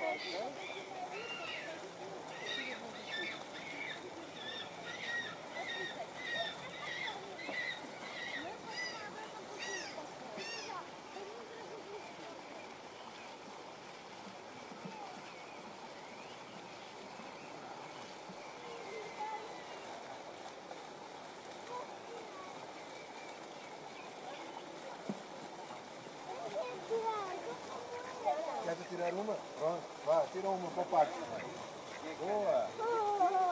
partner. Quer tirar uma? Pronto, vá, tira uma, papai. Boa!